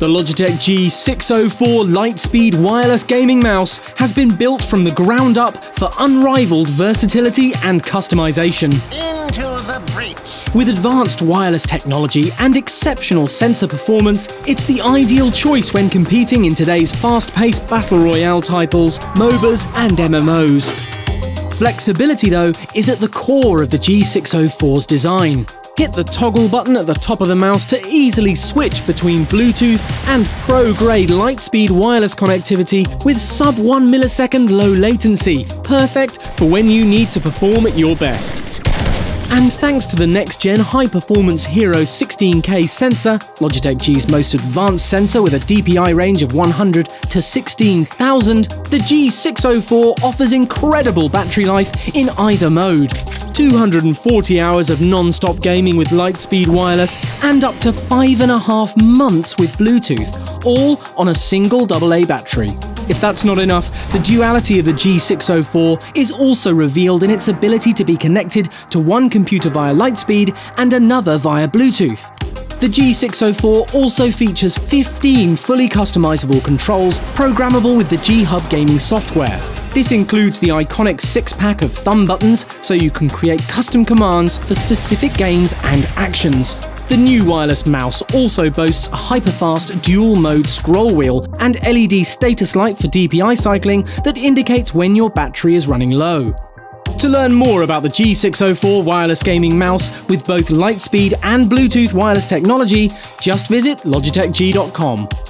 The Logitech G604 Lightspeed wireless gaming mouse has been built from the ground up for unrivaled versatility and customization. Into the breach. With advanced wireless technology and exceptional sensor performance, it's the ideal choice when competing in today's fast-paced battle royale titles, MOBAs and MMOs. Flexibility, though, is at the core of the G604's design. Hit the toggle button at the top of the mouse to easily switch between Bluetooth and pro-grade Lightspeed wireless connectivity with sub 1 millisecond low latency, perfect for when you need to perform at your best. And thanks to the next-gen high-performance Hero 16K sensor, Logitech G's most advanced sensor with a DPI range of 100 to 16,000, the G604 offers incredible battery life in either mode. 240 hours of non-stop gaming with Lightspeed Wireless, and up to five and a half months with Bluetooth, all on a single AA battery. If that's not enough, the duality of the G604 is also revealed in its ability to be connected to one computer via Lightspeed and another via Bluetooth. The G604 also features 15 fully customizable controls programmable with the G Hub gaming software. This includes the iconic six pack of thumb buttons so you can create custom commands for specific games and actions. The new wireless mouse also boasts a hyperfast dual mode scroll wheel and LED status light for DPI cycling that indicates when your battery is running low. To learn more about the G604 wireless gaming mouse with both Lightspeed and Bluetooth wireless technology, just visit logitechg.com.